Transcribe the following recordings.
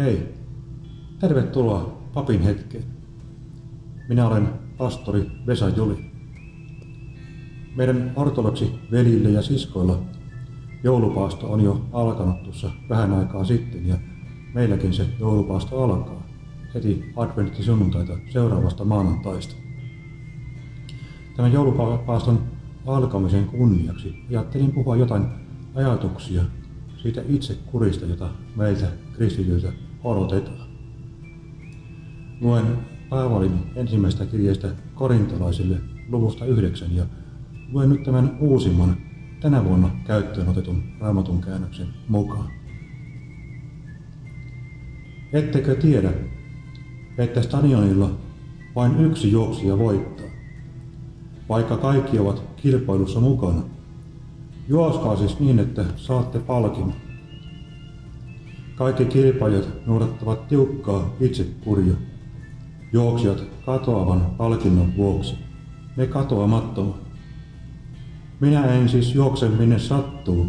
Hei, tervetuloa papin hetkeen. Minä olen pastori Vesa Juli. Meidän ortodoksi velille ja siskoilla joulupaasto on jo alkanut tuossa vähän aikaa sitten ja meilläkin se joulupaasto alkaa heti adventtisunnuntaita seuraavasta maanantaista. Tämän joulupaaston alkamisen kunniaksi ajattelin puhua jotain ajatuksia siitä itse kurista, jota meiltä kristityiltä odotetaan. Luen Paavalin ensimmäistä kirjeestä korintolaisille luvusta 9 ja luen nyt tämän uusimman tänä vuonna käyttöön otetun raamatun käännöksen mukaan. Ettekö tiedä, että stadionilla vain yksi juoksija voittaa, vaikka kaikki ovat kilpailussa mukana. Juoskaa siis niin, että saatte palkinnon. Kaikki kilpailijat noudattavat tiukkaa itsekuria. Juoksijat katoavan palkinnon vuoksi. Me katoamattomat. Minä en siis juokse minne sattuu,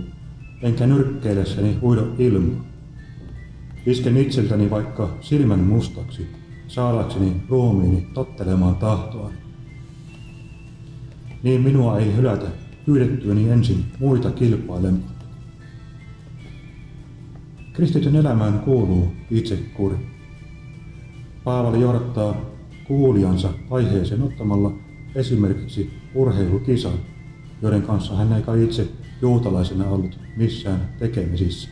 enkä nyrkkeillessäni huido ilmaa. Isken itseltäni vaikka silmän mustaksi, saadakseni ruumiini tottelemaan tahtoa. Niin minua ei hylätä pyydettyäni ensin muita kilpailemaan. Kristityn elämään kuuluu itsekuri. Paavali johdattaa kuulijansa aiheeseen ottamalla esimerkiksi urheilukisan, joiden kanssa hän ei kai itse juutalaisena ollut missään tekemisissä.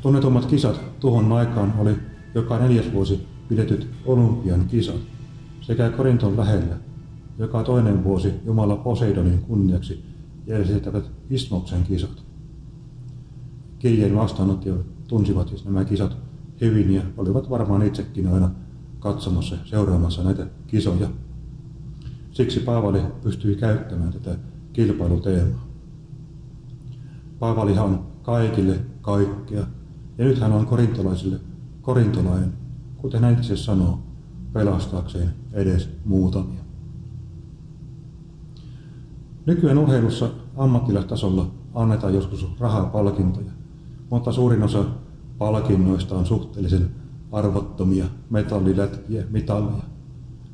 Tunnetummat kisat tuohon aikaan oli joka neljäs vuosi pidetyt Olympian kisat sekä Korinton lähellä joka toinen vuosi Jumala Poseidonin kunniaksi järjestettävät Ismoksen kisat. Kirjeen vastaanottajat tunsivat siis nämä kisat hyvin ja olivat varmaan itsekin aina katsomassa seuraamassa näitä kisoja. Siksi Paavali pystyi käyttämään tätä kilpailuteemaa. Paavalihan on kaikille kaikkea, ja nyt hän on korintolaisille korintolainen, kuten hän itse sanoo, pelastaakseen edes muutamia. Nykyään urheilussa ammattilaistasolla annetaan joskus rahapalkintoja, mutta suurin osa palkinnoista on suhteellisen arvottomia metallilätkiä, mitalleja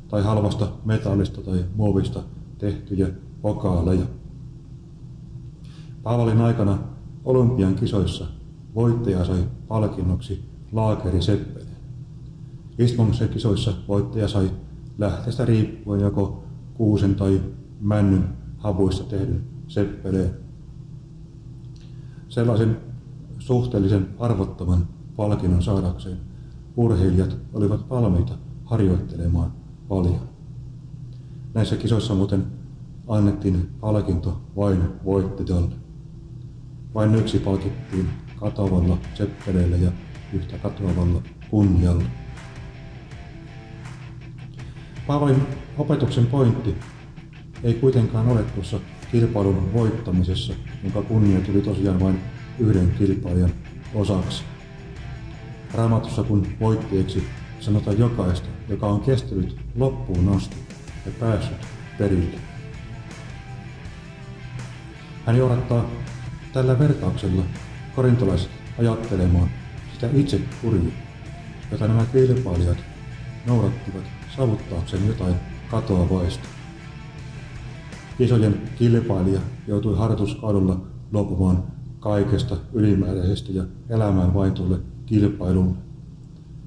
tai halvasta metallista tai muovista tehtyjä vokaaleja. Paavalin aikana Olympian kisoissa voittaja sai palkinnoksi laakeri seppeleen. Istmongsen kisoissa voittaja sai lähteestä riippuen joko kuusen tai männyn havuista tehdyn seppeleen. Sellaisen suhteellisen arvottoman palkinnon saadakseen urheilijat olivat valmiita harjoittelemaan paljon. Näissä kisoissa muuten annettiin palkinto vain voittajalle. Vain yksi palkittiin katoavalla seppeleillä ja yhtä katoavalla kunnialla. Paavalin opetuksen pointti ei kuitenkaan ole tuossa kilpailun voittamisessa, jonka kunnia tuli tosiaan vain yhden kilpailijan osaksi. Raamatussa kun voittijaksi sanotaan jokaista, joka on kestänyt loppuun asti ja päässyt perille. Hän johdattaa tällä vertauksella korintolaiset ajattelemaan sitä itse kuria, jota nämä kilpailijat noudattivat saavuttaakseen jotain katoavaista. Isojen kilpailija joutui harjoituskaudella luopumaan kaikesta ylimääräisestä ja elämään vain tulle kilpailulle.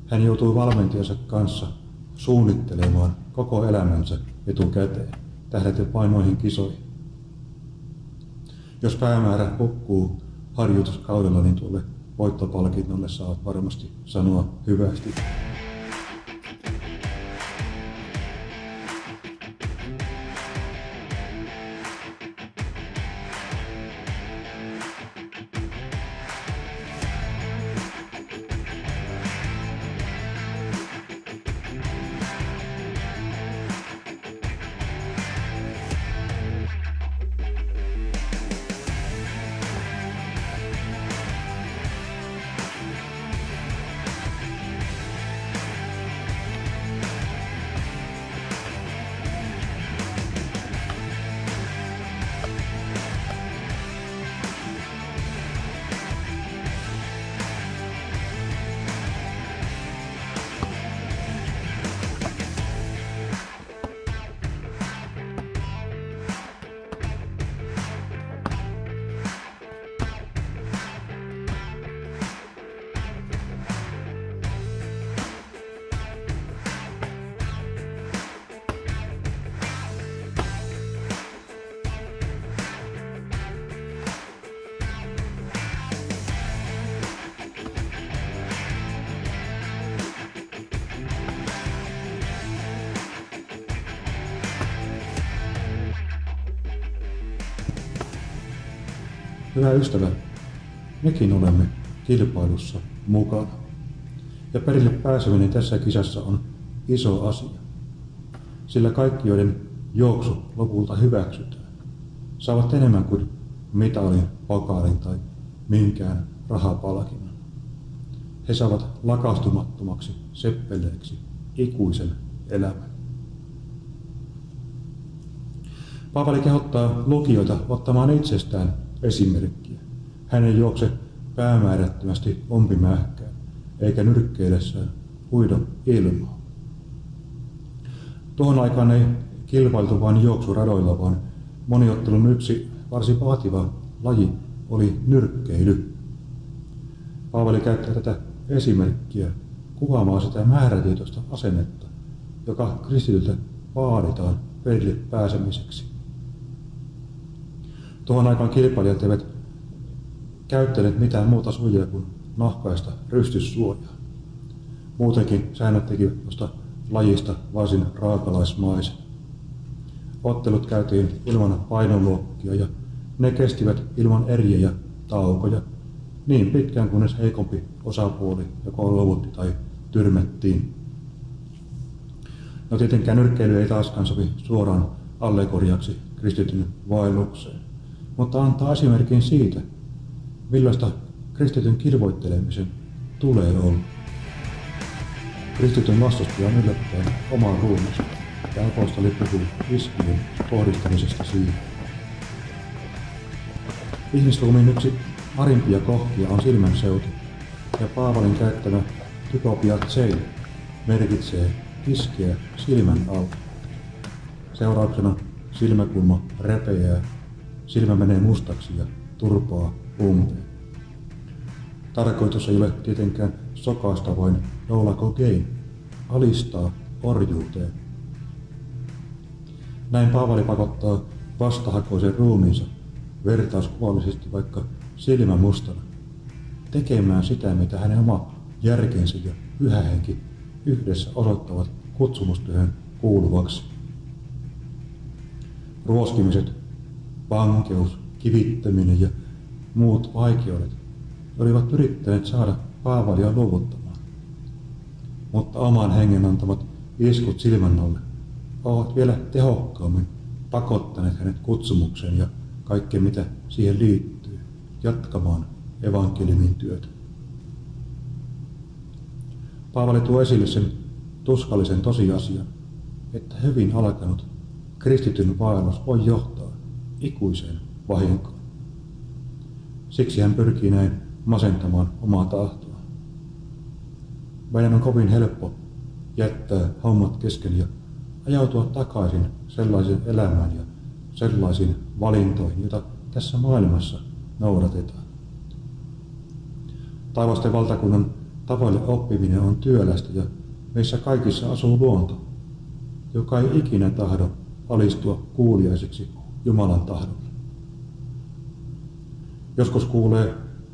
Hän joutui valmentajansa kanssa suunnittelemaan koko elämänsä etukäteen, tähdäten vain noihin kisoihin. Jos päämäärä hukkuu harjoituskaudella, niin tuolle voittopalkinnolle saat varmasti sanoa hyvästi. Hyvä ystävä, mekin olemme kilpailussa mukana. Ja perille pääseminen tässä kisassa on iso asia. Sillä kaikki, joiden juoksu lopulta hyväksytään, saavat enemmän kuin mitalin, pokaalin tai minkään rahapalkinnon. He saavat lakastumattomaksi seppeleeksi ikuisen elämän. Paavali kehottaa lukijoita ottamaan itsestään esimerkkiä. Hän ei juokse päämäärättömästi ompimähkään, eikä nyrkkeillessään huido ilmaa. Tuohon aikaan ei kilpailtu vain juoksuradoilla, vaan moniottelun yksi varsin vaativa laji oli nyrkkeily. Paavali käyttää tätä esimerkkiä kuvaamaan sitä määrätietoista asennetta, joka kristityltä vaaditaan perille pääsemiseksi. Tuohon aikaan kilpailijat eivät käyttäneet mitään muuta suojaa kuin nahkaista rystyssuojaa. Muutenkin säännöt tekivät tuosta lajista varsin raakalaismaisen. Ottelut käytiin ilman painoluokkia ja ne kestivät ilman eriä ja taukoja niin pitkään kunnes heikompi osapuoli joko luovutti tai tyrmättiin. No tietenkään nyrkkeily ei taaskaan sovi suoraan allegoriaksi kristityn vaellukseen, mutta antaa esimerkin siitä, millaista kristityn kirvoittelemisen tulee olla. Kristityn vastustaja on yllättäen omaa ruumista ja apostoli puhuu iskien kohdistamisesta siihen. Ihmisruumiin yksi arimpia kohtia on silmän seutu, ja Paavalin käyttämä typopia tsein merkitsee iskeä silmän alta. Seurauksena silmäkulma repeää, silmä menee mustaksi ja turpaa umpeen. Tarkoitus ei ole tietenkään sokaista vain noulakogein, alistaa orjuuteen. Näin Paavali pakottaa vastahakoisen ruumiinsa vertauskuvallisesti vaikka silmä mustana tekemään sitä, mitä hänen oma järkensä ja pyhä henki yhdessä osoittavat kutsumustyöhön kuuluvaksi. Ruoskimiset, vankeus, kivittäminen ja muut vaikeudet olivat yrittäneet saada Paavalia luovuttamaan. Mutta oman hengen antamat iskut silmän alle ovat vielä tehokkaammin pakottaneet hänet kutsumukseen ja kaikkeen mitä siihen liittyy, jatkamaan evankeliumin työtä. Paavali tuo esille sen tuskallisen tosiasian, että hyvin alkanut kristityn vaellus voi johtaa ikuiseen vahinkoon. Siksi hän pyrkii näin masentamaan omaa tahtoa. Meidän on kovin helppo jättää hommat kesken ja ajautua takaisin sellaisen elämään ja sellaisiin valintoihin, joita tässä maailmassa noudatetaan. Taivasten valtakunnan tavoille oppiminen on työlästä ja meissä kaikissa asuu luonto, joka ei ikinä tahdo alistua kuuliaiseksi Jumalan tahdolle. Joskus kuulee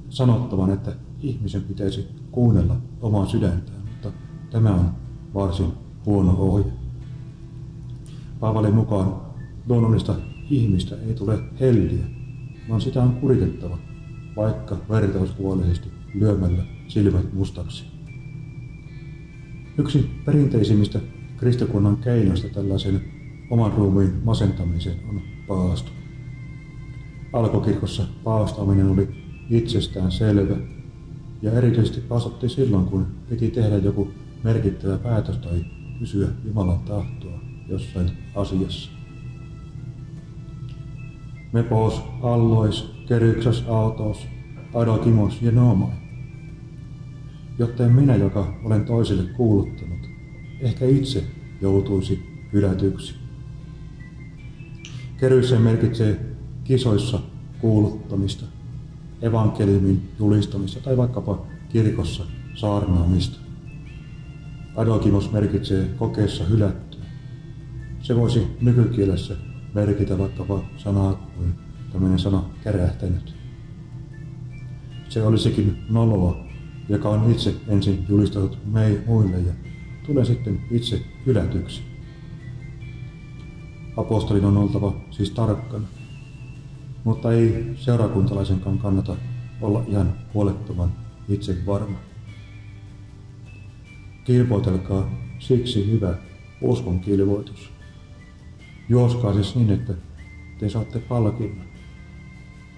sanottavan, että ihmisen pitäisi kuunnella omaa sydäntään, mutta tämä on varsin huono ohje. Paavalin mukaan luonnollista ihmistä ei tule helliä, vaan sitä on kuritettava, vaikka vertauskuvallisesti lyömällä silmät mustaksi. Yksi perinteisimmistä kristikunnan keinoista tällaisen oman ruumiin masentamiseen on paasto. Alkokirkossa paastaminen oli itsestään selvä ja erityisesti paasattiin silloin, kun piti tehdä joku merkittävä päätös tai kysyä Jumalan tahtoa jossain asiassa. Mepos, allois, keryksas, autos, adokimos ja nomai. Jotta minä, joka olen toisille kuuluttanut, ehkä itse joutuisi hylätyksi. Keryissä merkitsee kisoissa kuuluttamista, evankeliumin julistamista tai vaikkapa kirkossa saarnaamista. Adokimos merkitsee kokeessa hylättyä. Se voisi nykykielessä merkitä vaikkapa sanaa kuin tämmöinen sana kärähtänyt. Se olisikin noloa, joka on itse ensin julistanut mei muille ja tulee sitten itse hylätyksi. Apostolin on oltava siis tarkkana. Mutta ei seurakuntalaisenkaan kannata olla ihan huolettoman itse varma. Kilvoitelkaa siksi hyvä uskon kilvoitus. Juoskaa siis niin, että te saatte palkinnon.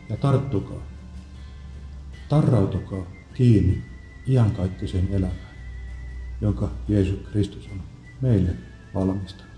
Ja tarttukaa. Tarrautukaa kiinni iankaikkiseen elämään, jonka Jeesus Kristus on meille valmistanut.